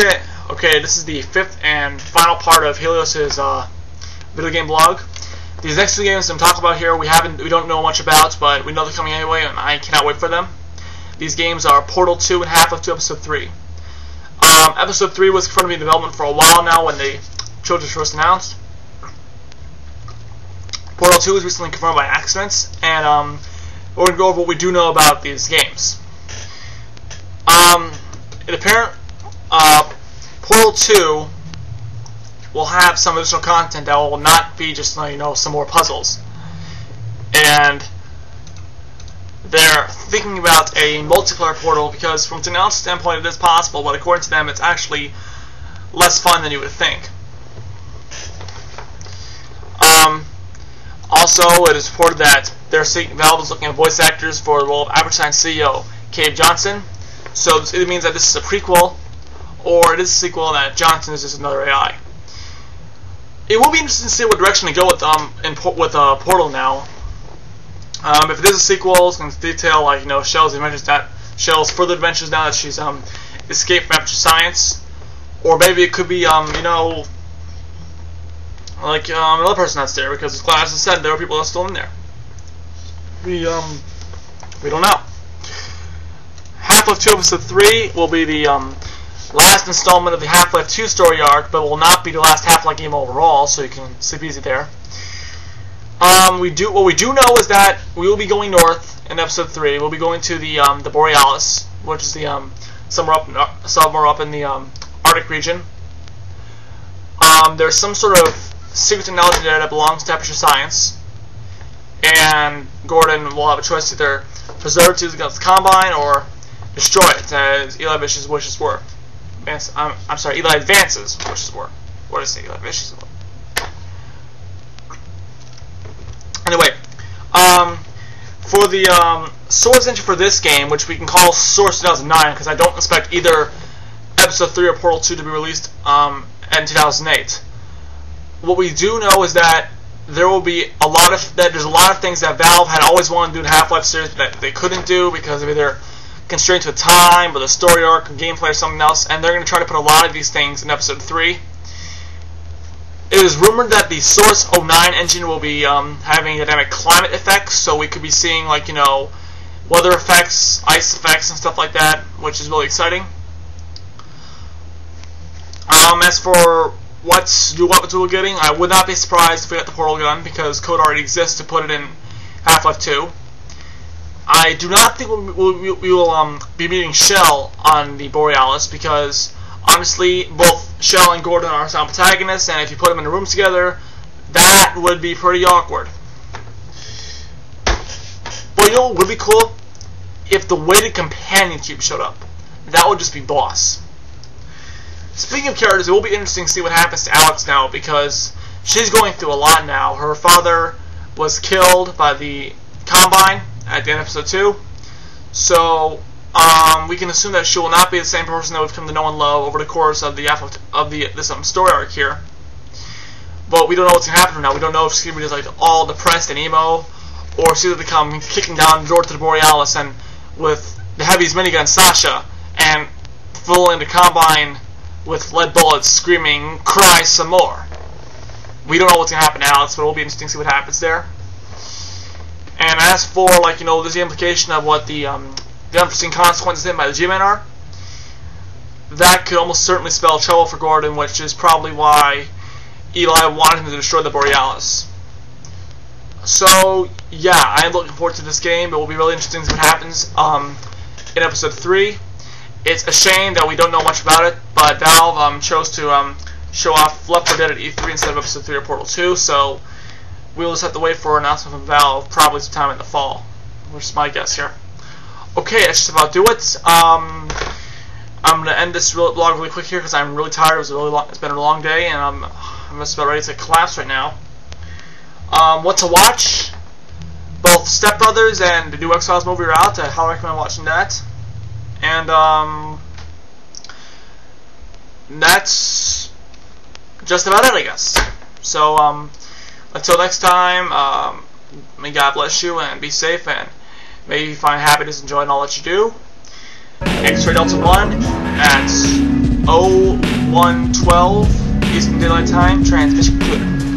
Okay, okay, this is the fifth and final part of Helios's uh, video game blog. These next two games I'm talking about here, we haven't, we don't know much about, but we know they're coming anyway, and I cannot wait for them. These games are Portal 2 and Half-Life 2 Episode 3. Um, episode 3 was confirmed to be in development for a while now when the children first announced. Portal 2 was recently confirmed by accidents, and um, we're going to go over what we do know about these games. Um, it apparent uh, Portal 2 will have some additional content that will not be just you know some more puzzles, and they're thinking about a multiplayer portal because from an announced standpoint it is possible, but according to them it's actually less fun than you would think. Um, also, it is reported that they're seeking, Valve is looking at voice actors for the role of Aperture Science CEO Cave Johnson. So this means that this is a prequel, or it is a sequel that Johnson is just another AI. It will be interesting to see what direction they go with um in, with uh, Portal now. Um, if it is a sequel, it's going to detail like you know Chell's adventures that Chell's further adventures now that she's um escaped from Aperture Science, or maybe it could be um you know like um, another person that's there because as class has said there are people that are still in there. We um we don't know. Half-Life 2 Episode 3 will be the um, last installment of the Half-Life 2 story arc, but will not be the last Half-Life game overall, so you can sleep easy there. Um, we do what we do know is that we will be going north in Episode 3. We'll be going to the um, the Borealis, which is the um, somewhere up somewhere up in the um, Arctic region. Um, there's some sort of secret technology there that belongs to Aperture Science, and Gordon will have a choice to either preserve it against the Combine or destroy it, as Eli Vish's wishes were. Advance, I'm, I'm sorry, Eli Vance's wishes were. What did I say? Eli Vish's Anyway, um, for the um, source engine for this game, which we can call Source 2009, because I don't expect either Episode 3 or Portal 2 to be released um, in 2008. What we do know is that there will be a lot of that. There's a lot of things that Valve had always wanted to do in Half-Life series that they couldn't do because of either constrained to time or the story arc or gameplay or something else, and they're going to try to put a lot of these things in Episode 3. It is rumored that the Source 09 engine will be um, having dynamic climate effects, so we could be seeing, like, you know, weather effects, ice effects, and stuff like that, which is really exciting. Um, as for what new weapons we're getting, I would not be surprised if we got the portal gun, because code already exists to put it in Half-Life 2. I do not think we will, we will um, be meeting Chell on the Borealis because honestly, both Chell and Gordon are some protagonists, and if you put them in a room together, that would be pretty awkward. But you know what would be cool? If the weighted companion cube showed up. That would just be boss. Speaking of characters, it will be interesting to see what happens to Alyx now because she's going through a lot now. Her father was killed by the Combine at the end of episode 2. So, um, we can assume that she will not be the same person that we've come to know and love over the course of the of the this um, story arc here. But we don't know what's gonna happen now. We don't know if she's gonna be like all depressed and emo, or she's gonna come kicking down the door to the Borealis and with the heavy's minigun Sasha and full into Combine with lead bullets screaming, "Cry some more." We don't know what's gonna happen, Alyx, but it will be interesting to see what happens there. And as for like you know, there's the implication of what the um, the unforeseen consequences hit by the G-Men are. That could almost certainly spell trouble for Gordon, which is probably why Eli wanted him to destroy the Borealis. So yeah, I am looking forward to this game. It will be really interesting to see what happens um, in episode three. It's a shame that we don't know much about it, but Valve um, chose to um, show off Left 4 Dead at E3 instead of episode 3 or Portal 2, so we'll just have to wait for an announcement from Valve, probably sometime in the fall. Which is my guess here. Okay, that's just about do it. Um, I'm gonna end this vlog really quick here because I'm really tired. It was a really long, it's been a long day, and I'm I'm just about ready to collapse right now. Um, what to watch? Both Step Brothers and the new X Files movie are out. I highly recommend watching that. And um, that's just about it, I guess. So um, until next time, um, may God bless you and be safe and may you find happiness and joy in all that you do. X-Ray Delta 1 at 0112 Eastern Daylight Time. Transmission clear.